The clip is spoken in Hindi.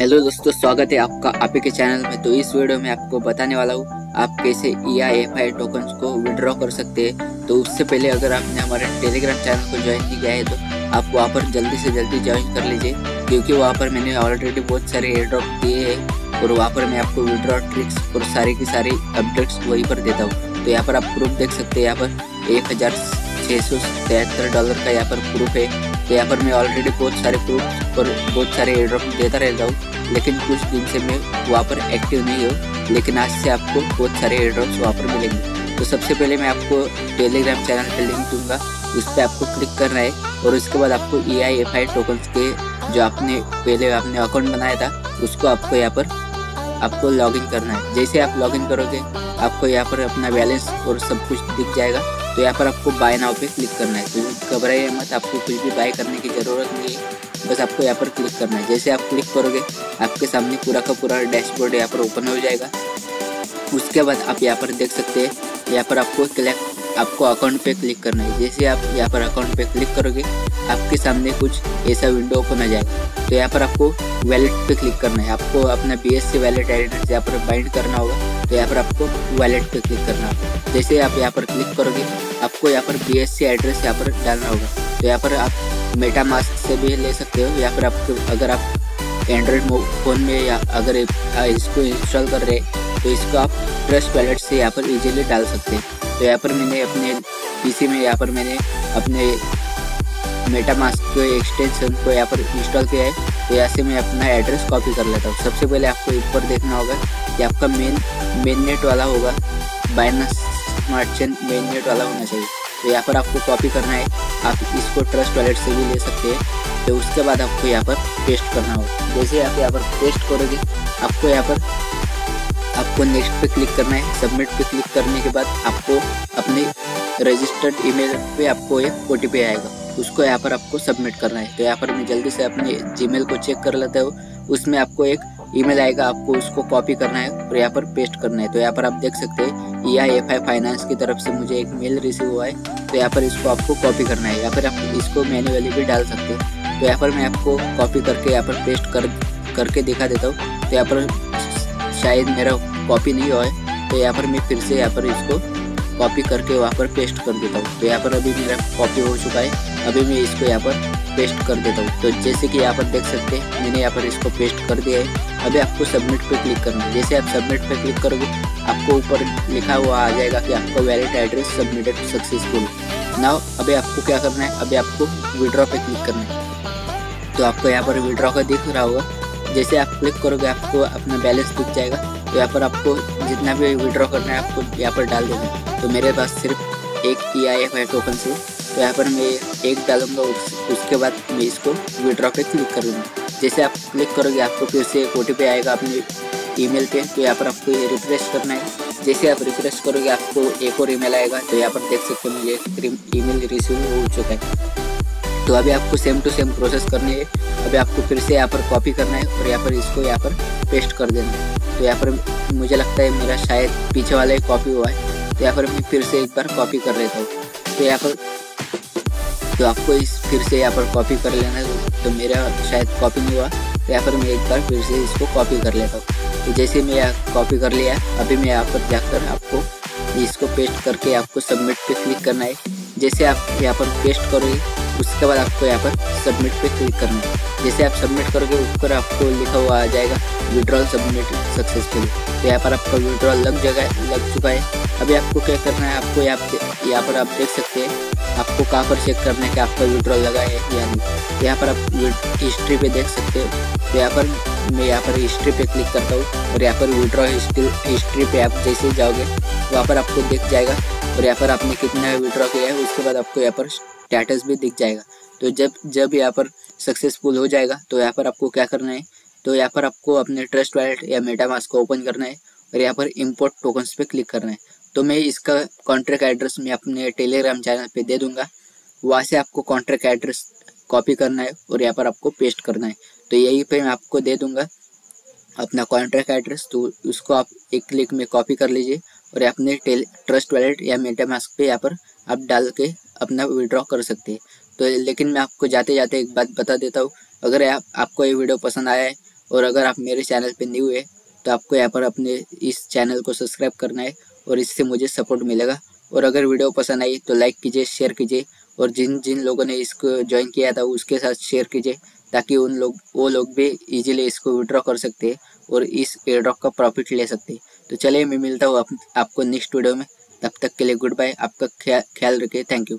हेलो दोस्तों, स्वागत है आपका, आपके के चैनल में। तो इस वीडियो में आपको बताने वाला हूँ, आप कैसे E I F I token को विड्रॉ कर सकते हैं। तो उससे पहले अगर आपने हमारे टेलीग्राम चैनल को ज्वाइन नहीं किया है तो आप वहाँ पर जल्दी से जल्दी ज्वाइन कर लीजिए। क्योंकि वहाँ पर मैंने ऑलरेडी बहुत सारे एयर ड्रॉप दिए हैं, और वहाँ पर मैं आपको विड्रॉ ट्रिक्स और सारे की सारी अपडेट्स वहीं पर देता हूँ। तो यहाँ पर आप प्रूफ देख सकते हैं, यहाँ पर एक हज़ार छः सौ तिहत्तर डॉलर का यहाँ पर प्रूफ है। तो यहाँ पर मैं ऑलरेडी बहुत सारे प्रूफ और बहुत सारे एयर देता रहता हूँ, लेकिन कुछ दिन से मैं वहाँ पर एक्टिव नहीं हूँ, लेकिन आज से आपको बहुत सारे एयर वहाँ पर मिलेंगे। तो सबसे पहले मैं आपको टेलीग्राम चैनल पर लिंक दूँगा, उस पर आपको क्लिक करना है और उसके बाद आपको ई आई एफ़ आई टोकन के जो आपने, पहले आपने अकाउंट बनाया था, उसको आपको यहाँ पर आपको लॉगिन करना है। जैसे आप लॉगिन करोगे आपको यहाँ पर अपना बैलेंस और सब कुछ दिख जाएगा। तो यहाँ पर आपको बाय नाव पे क्लिक करना है। तो घबराइए मत, आपको कुछ भी बाय करने की ज़रूरत नहीं है। बस आपको यहाँ पर क्लिक करना है। जैसे आप क्लिक करोगे, आपके सामने पूरा का पूरा डैशबोर्ड यहाँ पर ओपन हो जाएगा। उसके बाद आप यहाँ पर देख सकते हैं, यहाँ पर आपको क्लिक आपको अकाउंट पे क्लिक करना है। जैसे आप यहाँ पर अकाउंट पे क्लिक करोगे, आपके सामने कुछ ऐसा विंडो ओपन आ जाएगा। तो यहाँ पर आपको वैलेट पे क्लिक करना है। आपको अपना B S C wallet address यहाँ पर बाइंड करना होगा। तो यहाँ पर आपको वैलेट पे क्लिक करना होगा। जैसे आप यहाँ पर क्लिक करोगे, आपको यहाँ पर बी एस सी एड्रेस यहाँ पर डालना होगा। तो यहाँ पर आप मेटा मास्क से भी ले सकते हो। या फिर आपको, अगर आप एंड्रॉयड फ़ोन में या अगर इसको इंस्टॉल कर रहे तो इसको आप ट्रस्ट वैलेट से यहाँ पर इजीली डाल सकते हैं। तो यहाँ पर मैंने अपने पीसी में, यहाँ पर मैंने अपने मेटा मास्क के एक्सटेंशन को यहाँ पर इंस्टॉल किया है तो यहाँ से मैं अपना एड्रेस कॉपी कर लेता हूँ। सबसे पहले आपको एक ऊपर देखना होगा कि आपका मेन मेन नेट वाला होगा। Binance smart chain main net वाला होना चाहिए। तो यहाँ पर आपको कॉपी करना है। आप इसको ट्रस्ट वॉलेट से भी ले सकते हैं। तो उसके बाद आपको यहाँ पर पेस्ट करना होगा। जैसे आप यहाँ पर पेस्ट करोगे, आपको यहाँ पर, आपको नेक्स्ट पे क्लिक करना है। सबमिट पे क्लिक करने के बाद आपको अपने रजिस्टर्ड ईमेल पे आपको एक ओ आएगा। उसको यहाँ पर आपको सबमिट करना है तो यहाँ पर मैं जल्दी से अपने जीमेल को चेक कर लेता हूँ उसमें आपको एक ईमेल आएगा आपको उसको कॉपी करना है और यहाँ पर पेस्ट करना है तो यहाँ पर आप देख सकते हैं ई आई एफ़ आई फाइनेंस की तरफ़ से मुझे एक मेल रिसीव हुआ है तो यहाँ पर इसको आपको कॉपी करना है या फिर आप इसको मैन्युअली भी डाल सकते हो तो यहाँ पर मैं आपको कॉपी करके यहाँ पर पेस्ट कर करके दिखा देता हूँ तो यहाँ पर शायद मेरा कॉपी नहीं हुआ है तो यहाँ पर मैं फिर से यहाँ पर इसको कॉपी करके वहाँ पर पेस्ट कर देता हूँ तो यहाँ पर अभी मेरा कॉपी हो चुका है अभी मैं इसको यहाँ पर पेस्ट कर देता हूँ। तो जैसे कि यहाँ पर देख सकते हैं, मैंने यहाँ पर इसको पेस्ट कर दिया है। अभी आपको सबमिट पे क्लिक करना है। जैसे आप सबमिट पे क्लिक करोगे, आपको ऊपर लिखा हुआ आ जाएगा कि आपका valid address submitted successful now अभी आपको क्या करना है? अभी आपको विड्रॉ पे क्लिक करना है। तो आपको यहाँ पर विड्रॉ का दिख रहा होगा। जैसे आप क्लिक करोगे, आपको अपना बैलेंस दिख जाएगा। तो यहाँ पर आपको जितना भी विड्रॉ करना है, आपको यहाँ पर डाल देना तो मेरे पास सिर्फ़ एक ई आई एफ़ आई टोकन से तो यहाँ पर मैं एक डालूँगा उस, उसके बाद मैं इसको विड्रॉ पे क्लिक करूँगा। जैसे आप क्लिक करोगे आपको फिर से ओ आएगा अपने ईमेल पे तो यहाँ पर आपको ये रिफ्रेश करना है। जैसे आप रिफ्रेश करोगे आपको एक और ईमेल आएगा तो यहाँ पर देख सकते हो मुझे ईमेल रिसीव हो चुका है। तो अभी आपको सेम टू सेम प्रोसेस करनी है। अभी आपको फिर से यहाँ पर कॉपी करना है और यहाँ पर इसको यहाँ पर पेस्ट कर देना है। तो यहाँ पर मुझे लगता है मेरा शायद पीछे वाला ही कॉपी हुआ है। तो यहाँ पर मैं फिर से एक बार कॉपी कर लेता हूँ। तो यहाँ पर तो आपको इस फिर से यहाँ पर कॉपी कर लेना है। तो मेरा शायद कॉपी नहीं हुआ। तो यहाँ पर मैं एक बार फिर से इसको कॉपी कर लेता हूँ। तो जैसे मैं यहाँ कॉपी कर लिया, अभी मैं यहाँ पर जाकर आपको इसको पेस्ट करके आपको सबमिट पे क्लिक करना है। जैसे आप यहाँ पर पेस्ट करोगे, उसके बाद आपको यहाँ पर सबमिट पे क्लिक करना है। जैसे आप सबमिट करोगे, ऊपर आपको लिखा हुआ आ जाएगा विड्रॉल सबमिट सक्सेसफुल तो यहाँ पर आपका विड्रॉल लग जगह, लग चुका है। अभी आपको क्या करना है, आपको यहाँ यहाँ पर आप देख सकते हैं। आपको कहाँ पर चेक करना है कि आपका विड्रॉल लगा है या नहीं यहाँ पर आप हिस्ट्री पे देख सकते हो तो यहाँ पर मैं यहाँ पर हिस्ट्री पे क्लिक करता हूँ और यहाँ पर विड्रॉ हिस्ट्री हिस्ट्री पे आप जैसे जाओगे वहाँ पर आपको दिख जाएगा और यहाँ पर आपने कितना विड्रॉ किया है उसके बाद आपको यहाँ पर स्टेटस भी दिख जाएगा तो जब जब यहाँ पर सक्सेसफुल हो जाएगा तो यहाँ पर आपको क्या करना है तो यहाँ पर आपको अपने ट्रस्ट वैलेट या मेटामास्क को ओपन करना है और यहाँ पर इम्पोर्ट टोकन्स पे क्लिक करना है तो मैं इसका कॉन्ट्रैक्ट एड्रेस मैं अपने टेलीग्राम चैनल पे दे दूँगा। वहाँ से आपको कॉन्ट्रैक्ट एड्रेस कॉपी करना है और यहाँ पर आपको पेस्ट करना है। तो यही पे मैं आपको दे दूँगा अपना कॉन्ट्रैक्ट एड्रेस तो उसको आप एक क्लिक में कॉपी कर लीजिए और अपने ट्रस्ट वैलेट या मेटा मास्क पे यहाँ पर आप डाल के अपना विड्रॉ कर सकते हैं। तो लेकिन मैं आपको जाते जाते एक बात बता देता हूँ। अगर आप, आपको ये वीडियो पसंद आया है और अगर आप मेरे चैनल पे न्यू है तो आपको यहाँ पर अपने इस चैनल को सब्सक्राइब करना है और इससे मुझे सपोर्ट मिलेगा। और अगर वीडियो पसंद आई तो लाइक कीजिए शेयर कीजिए। और जिन जिन लोगों ने इसको ज्वाइन किया था उसके साथ शेयर कीजिए ताकि उन लोग वो लोग भी इजीली इसको विड्रॉ कर सकते हैं और इस एयरड्रॉप का प्रॉफिट ले सकते हैं। तो चलिए मैं मिलता हूँ आप, आपको नेक्स्ट वीडियो में। तब तक के लिए गुड बाय आपका ख्या, ख्याल रखिए। Thank you